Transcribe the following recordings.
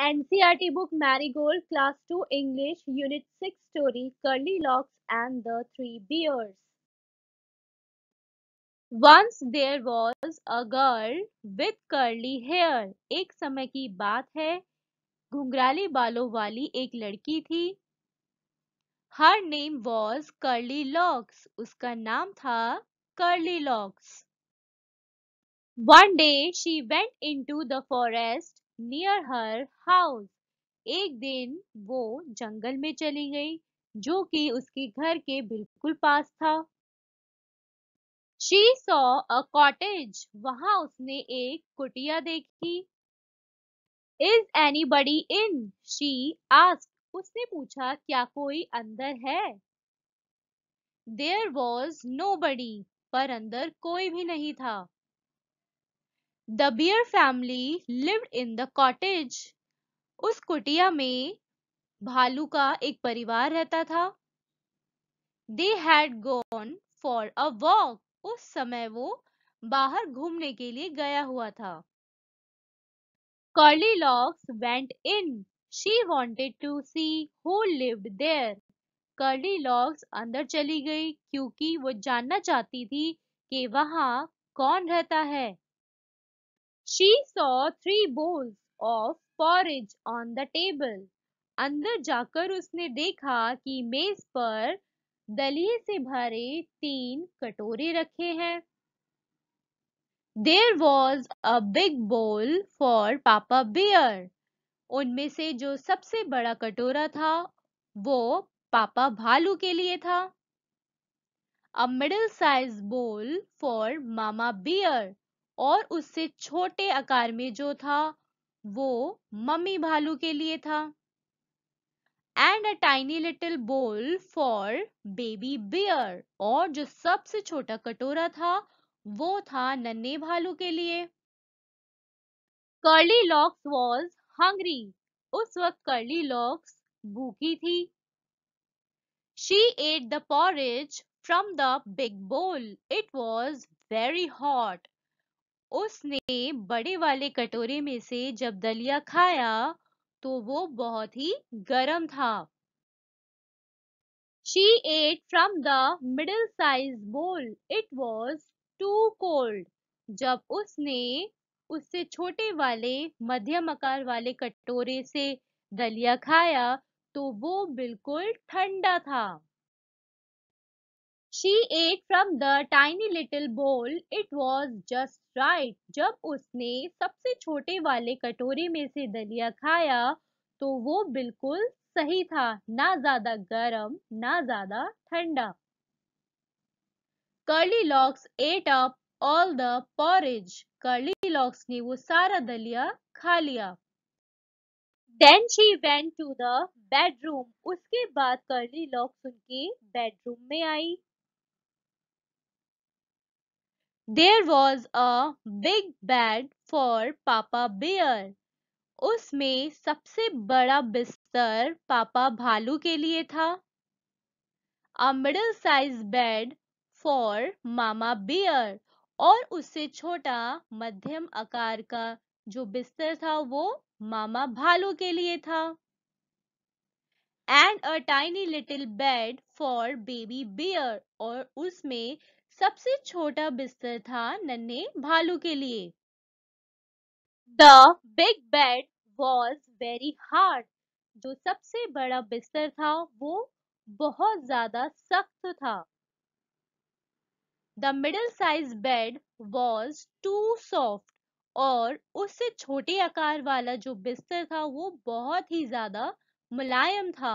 NCERT book Marigold, Class 2 English, Unit 6 story Curly Locks and the Three Bears. Once there was a girl with curly hair. एक समय की बात है घुंघराले बालों वाली एक लड़की थी her name was Curly Locks उसका नाम था Curly Locks one day she went into the forest near her house एक दिन वो जंगल में चली गई, जो कि उसके घर के बिल्कुल पास था। शी सॉ अ कॉटेज वहाँ उसने एक कुटिया देखी। Is anybody in she ask उसने पूछा, क्या कोई अंदर है? देयर वॉज़ नो बडी पर अंदर कोई भी नहीं था। The bear family lived in the cottage उस कुटिया में भालू का एक परिवार रहता था। They had gone for a walk उस समय वो बाहर घूमने के लिए गया हुआ था। Curly Locks went in she wanted to see who lived there Curly Locks अंदर चली गई, क्योंकि वो जानना चाहती थी कि वहाँ कौन रहता है। She saw three bowls of porridge on the table. अंदर जाकर उसने देखा कि मेज पर दलिए से भरे तीन कटोरे रखे हैं। There was a big bowl for papa bear उनमें से जो सबसे बड़ा कटोरा था, वो पापा भालू के लिए था। A middle size bowl for mama bear और उससे छोटे आकार में जो था, वो मम्मी भालू के लिए था। And a tiny little bowl for baby bear और जो सबसे छोटा कटोरा था, वो था नन्हे भालू के लिए। कर्ली लॉक्स वॉज़ हंग्री उस वक्त कर्ली लॉक्स भूखी थी। She ate the porridge from the big bowl it was very hot उसने बड़े वाले कटोरे में से जब दलिया खाया तो वो बहुत ही गर्म था। She ate from the middle size bowl it was too cold जब उसने उससे छोटे वाले, मध्यम आकार वाले कटोरे से दलिया खाया तो वो बिल्कुल ठंडा था। She ate from the tiny little bowl. It was just right. जब उसने सबसे छोटे वाले कटोरे में से दलिया खाया तो वो बिल्कुल सही था। ना ज़्यादा गर्म, ना ज़्यादा ठंडा। Curly Locks ate up all the porridge Curly Locks ने वो सारा दलिया खा लिया। Then she went to the bedroom उसके बाद कर्ली लॉक्स उनके बेडरूम में आई। There was a big bed for Papa Bear. उसमें सबसे बड़ा बिस्तर पापा भालू के लिए था a middle size bed for mama bear और उससे छोटा मध्यम आकार का जो बिस्तर था वो मामा भालू के लिए था and a tiny little bed for baby bear और उसमें सबसे छोटा बिस्तर था नन्हे भालू के लिए। The big bed was very hard जो सबसे बड़ा बिस्तर था वो बहुत ज़्यादा सख्त था। The middle size bed was too soft और उससे छोटे आकार वाला जो बिस्तर था वो बहुत ही ज़्यादा मुलायम था।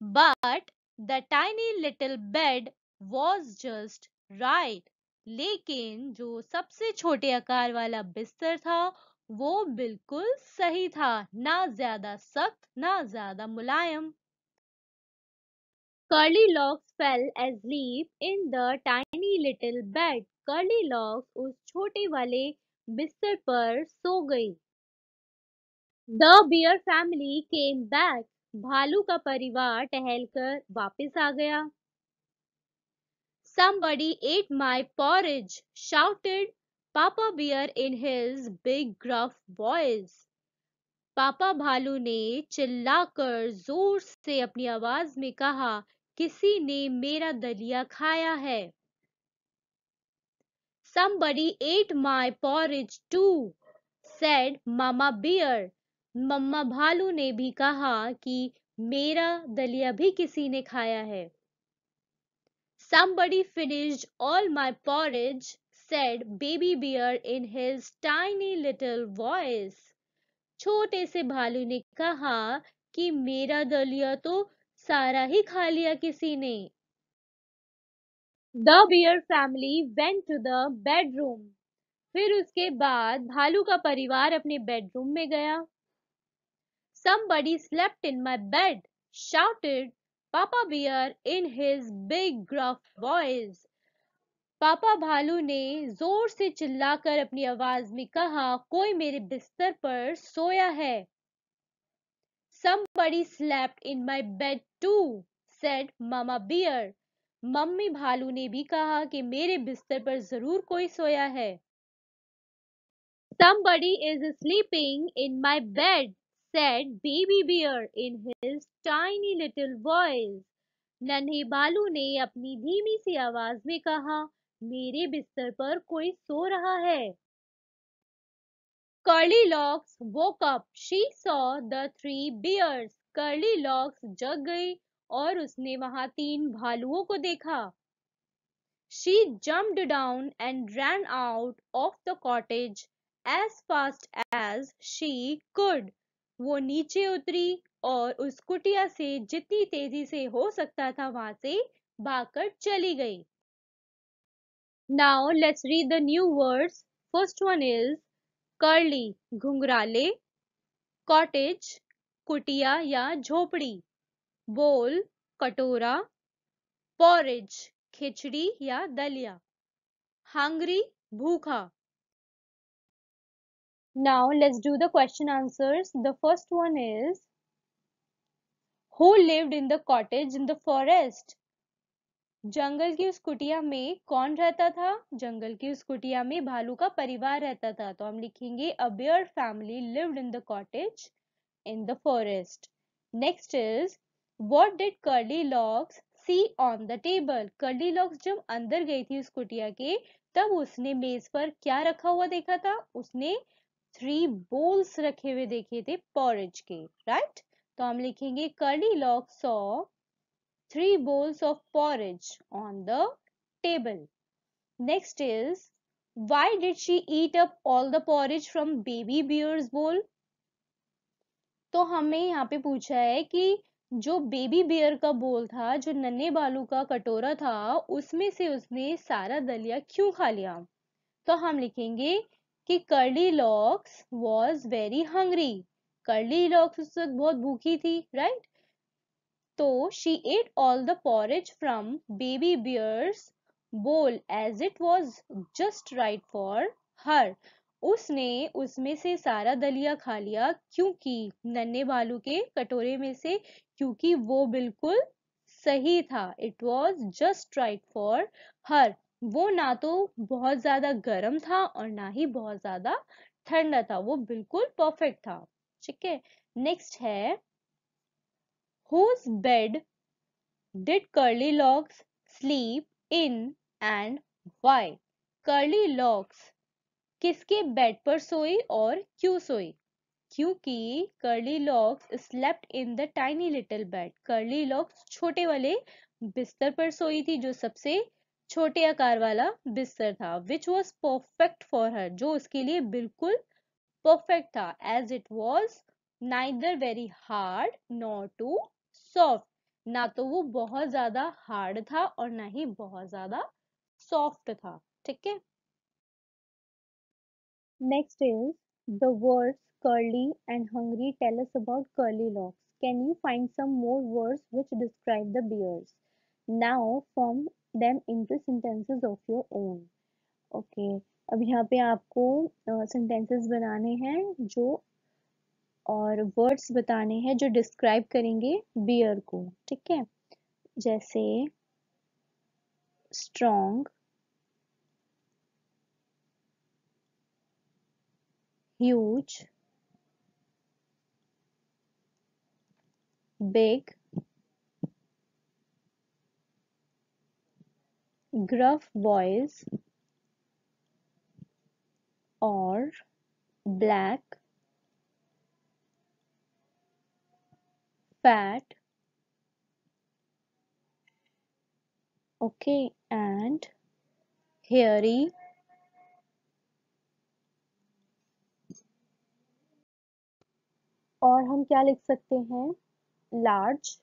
But the tiny little bed was just right लेकिन जो सबसे छोटे आकार वाला बिस्तर था, वो बिल्कुल सही था। ना ज़्यादा सख्त, ना ज़्यादा मुलायम। Curly Locks fell asleep in the tiny little bed Curly Locks उस छोटे वाले बिस्तर पर सो गई। The bear family came back भालू का परिवार टहलकर वापस आ गया। Somebody ate my porridge, shouted Papa Bear in his big gruff voice. पापा भालू ने चिल्लाकर ज़ोर से अपनी आवाज़ में कहा किसी ने मेरा दलिया खाया है Somebody ate my porridge too, said Mama Bear. मम्मा भालू ने भी कहा कि मेरा दलिया भी किसी ने खाया है Somebody finished all my porridge, said Baby Bear in his tiny little voice. छोटे से भालू ने कहा कि मेरा दलिया तो सारा ही खा लिया किसी ने the bear family went to the bedroom फिर उसके बाद भालू का परिवार अपने बेडरूम में गया Somebody slept in my bed, shouted Papa Bear in his big gruff voice. पापा भालू ने ज़ोर से चिल्लाकर अपनी आवाज़ में कहा कोई मेरे बिस्तर पर सोया है Somebody slept in my bed too, said Mama Bear. Mummy भालू ने भी कहा कि मेरे बिस्तर पर ज़रूर कोई सोया है Somebody is sleeping in my bed, said baby bear in his tiny little voice. नन्हे बालू ने अपनी धीमी सी आवाज़ में कहा मेरे बिस्तर पर कोई सो रहा है Curly Locks woke up. She saw the three bears. Curly Locks जग गई और उसने वहाँ तीन भालुओं को देखा She jumped down and ran out of the cottage as fast as she could. वो नीचे उतरी और उस कुटिया से जितनी तेज़ी से हो सकता था वहाँ से भागकर चली गई Now let's read the new words. First one is curly, घुंघराले, cottage, कुटिया या झोपड़ी बोल कटोरा पॉरेज खिचड़ी या दलिया हांगरी भूखा Now, let's do the question answers. The first one is, Who lived in the cottage in the forest? जंगल की उस कुटिया में कौन रहता था? जंगल की उस कुटिया में भालू का परिवार रहता था। तो हम लिखेंगे a bear family lived in the cottage in the forest next is what did Curly Locks see on the table Curly Locks जब अंदर गई थी उस कुटिया के, तब उसने मेज पर क्या रखा हुआ देखा था? उसने थ्री बोल्स रखे हुए देखे थे पॉरेज के राइट तो हम लिखेंगे Curly Lock saw three bowls of porridge on the table next is why did she eat up all the porridge from baby bear's bowl? तो हमें यहाँ पे पूछा है कि जो बेबी बियर का बोल था, जो नन्हे बालू का कटोरा था, उसमें से उसने सारा दलिया क्यों खा लिया? तो हम लिखेंगे कि Curly Locks was very hungry Curly Locks उस वक्त बहुत भूखी थी राइट तो she ate all the porridge from baby bear's bowl as it was just right for her उसने उसमें से सारा दलिया खा लिया, क्योंकि नन्हे बालू के कटोरे में से, क्योंकि वो बिल्कुल सही था. It was just right for her वो ना तो बहुत ज़्यादा गर्म था और ना ही बहुत ज़्यादा ठंडा था, वो बिल्कुल परफेक्ट था। ठीक है? नेक्स्ट है bed did Curly Locks sleep in and why Curly Locks किसके बेड पर सोई और क्यों सोई? क्योंकि Curly Locks slept in the tiny little bed Curly Locks छोटे वाले बिस्तर पर सोई थी जो सबसे छोटे आकार वाला बिस्तर था which was perfect for her जो उसके लिए बिल्कुल परफेक्ट था। As it was neither very hard nor too soft ना तो वो बहुत ज़्यादा हार्ड था और ना ही बहुत ज़्यादा सॉफ्ट था, ठीक है? Next is the words curly and hungry tell us about Curly Locks can you find some more words which describe the bears now form them into sentences of your own. Okay, अब यहाँ पे आपको sentences बनाने हैं जो, और words बताने हैं जो डिस्क्राइब करेंगे बियर को, ठीक है? जैसे strong huge big gruff voice or black fat okay and hairy और हम क्या लिख सकते हैं लार्ज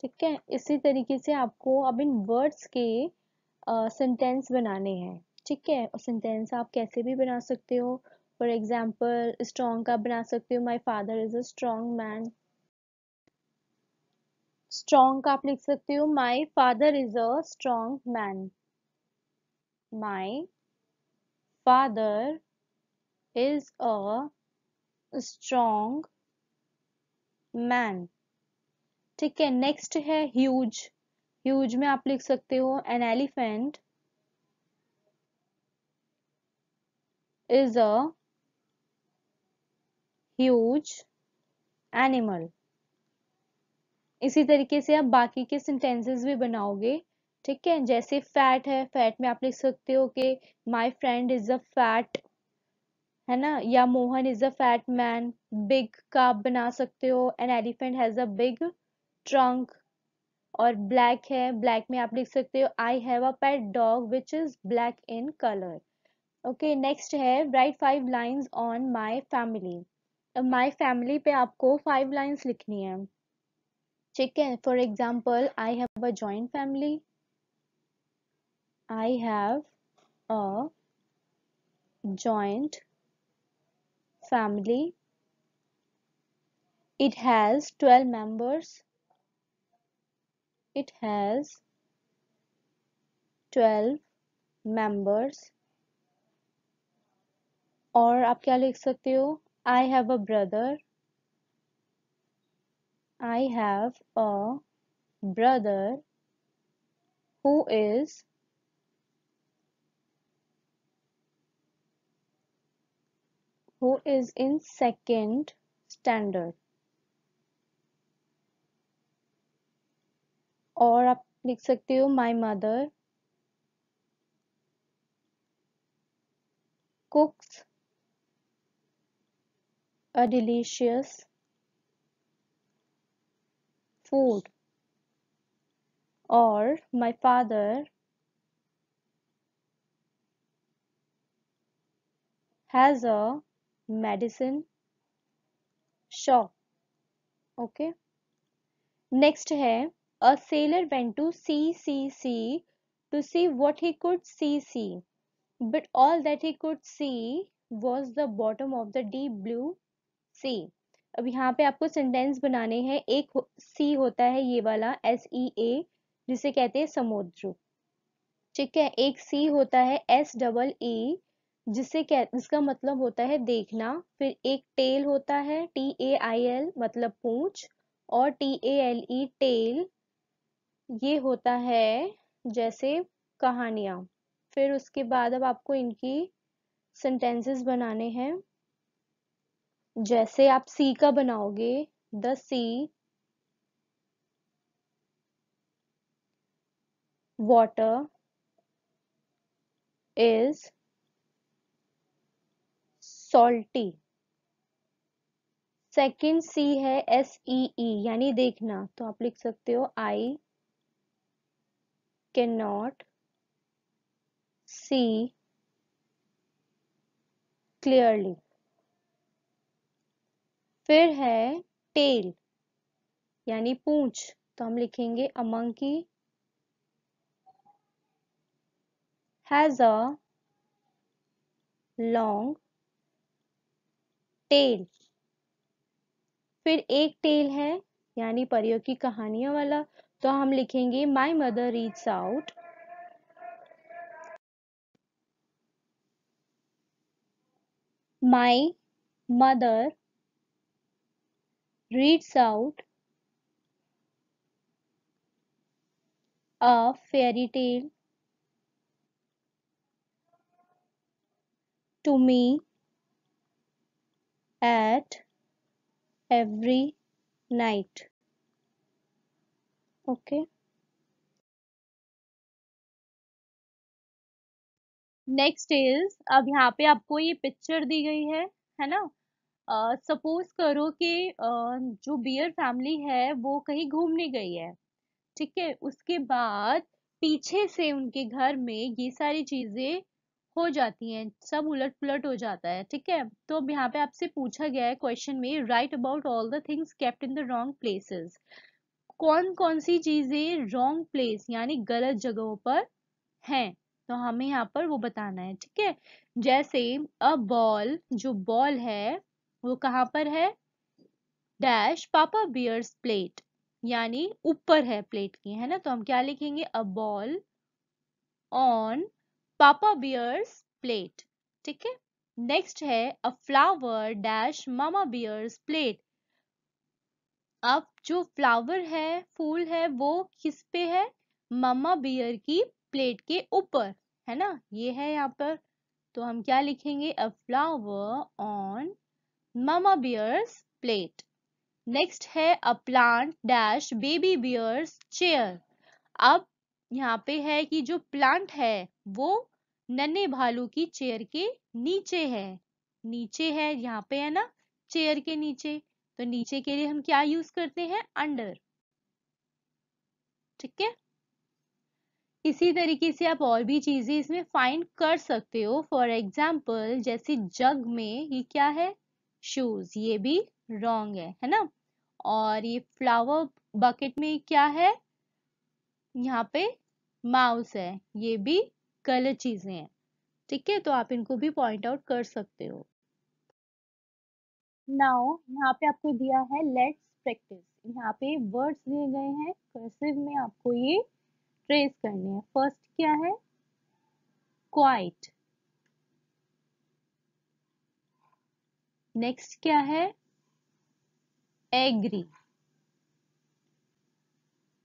ठीक है? इसी तरीके से आपको अब इन वर्ड्स के सेंटेंस बनाने हैं। ठीक है? और सेंटेंस आप कैसे भी बना सकते हो। फॉर एग्ज़ाम्पल स्ट्रॉन्ग का बना सकते हो। My father is a strong man strong का आप लिख सकते हो। My father is a strong man my father is a strong man ठीक है नेक्स्ट है ह्यूज ह्यूज में आप लिख सकते हो an elephant is a huge animal इसी तरीके से आप बाकी के सेंटेंसेस भी बनाओगे, ठीक है? जैसे फैट है फैट में आप लिख सकते हो कि my friend is a fat है ना? या Mohan is a fat man big का आप बना सकते हो an elephant has a big trunk और ब्लैक है। ब्लैक में आप लिख सकते हो I have a pet dog which is black in colour okay next है right five lines on my family my family पे आपको फाइव लाइंस लिखनी है। ठीक है for example I have a joint family I have a joint family. It has 12 members. it has 12 members और आप क्या लिख सकते हो I have a brother I have a brother who is who is in second standard और आप लिख सकते हो my mother cooks a delicious food और my father has a medicine shop okay next है a sailor went to sea sea sea to see what he could see see but all that he could see was the bottom of the deep blue sea. अब यहाँ पे आपको sentence बनाने हैं। एक सी होता है ये वाला एस ई ए जिसे कहते हैं समुद्र। ठीक है? एक सी होता है एस डबल ई जिसे कह जिसका मतलब होता है देखना। फिर एक टेल होता है टी ए आई एल मतलब पूंछ, और T A L E tail ये होता है जैसे कहानियाँ। फिर उसके बाद अब आपको इनकी सेंटेंसेस बनाने हैं। जैसे आप सी का बनाओगे the sea water is salty second sea है एस ई ई यानी देखना। तो आप लिख सकते हो आई नॉट सी क्लियरली फिर है टेल यानी पूंछ। तो हम लिखेंगे a monkey has a long tail फिर एक टेल है, यानी परियों की कहानियों वाला। तो हम लिखेंगे my mother reads out my mother reads out a fairy tale to me at every night. Okay. Next is अब यहाँ पे आपको ये पिक्चर दी गई है है ना? सपोज़ uh, करो कि uh, जो बियर फैमिली है वो कहीं घूमने गई है ठीक है? उसके बाद पीछे से उनके घर में ये सारी चीज़ें हो जाती हैं सब उलट पुलट हो जाता है ठीक है? तो अब यहाँ पे आपसे पूछा गया है क्वेश्चन में write about all the things kept in the wrong places कौन कौन सी चीज़ें रॉन्ग प्लेस यानी गलत जगहों पर हैं? तो हमें यहाँ पर वो बताना है, ठीक है? जैसे अ बॉल जो बॉल है, वो कहाँ पर है? डैश पापा बियर्स प्लेट यानी ऊपर है प्लेट की, है ना? तो हम क्या लिखेंगे? A ball on papa bear's plate ठीक है? नेक्स्ट है a flower dash mama bear's plate अब जो फ्लावर है, फूल है, वो किस पे है? मम्मा बियर की प्लेट के ऊपर, है ना? ये है यहाँ पर। तो हम क्या लिखेंगे? A flower on mama bear's plate next है a plant dash baby bear's chair अब यहाँ पे है कि जो प्लांट है, वो नन्हे भालू की चेयर के नीचे है। नीचे है, यहाँ पे है ना? चेयर के नीचे। तो नीचे के लिए हम क्या यूज़ करते हैं? अंडर ठीक है? इसी तरीके से आप और भी चीज़ें इसमें फाइंड कर सकते हो। फॉर एग्ज़ाम्पल जैसे जग में ये क्या है? शूज़ ये भी रॉन्ग है है ना? और ये फ्लावर बकेट में क्या है? यहाँ पे माउस है। ये भी गलत चीज़ें हैं। ठीक है? तो आप इनको भी पॉइंट आउट कर सकते हो। नाउ यहाँ पे आपको दिया है लेट्स प्रैक्टिस यहाँ पे वर्ड्स दिए गए हैं कर्सिव में आपको ये ट्रेस करनी है. फ़र्स्ट क्या है? क्वाइट नेक्स्ट क्या है? एग्री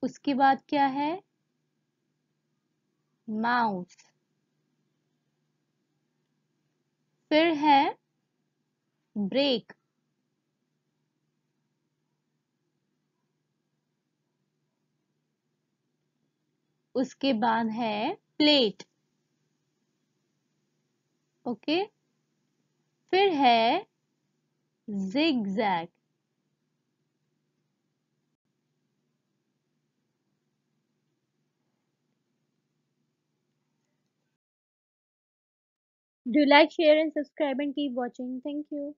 उसके बाद क्या है? माउस फिर है ब्रेक उसके बाद है प्लेट ओके फिर है zig zag Do like, share and subscribe and keep watching. Thank you.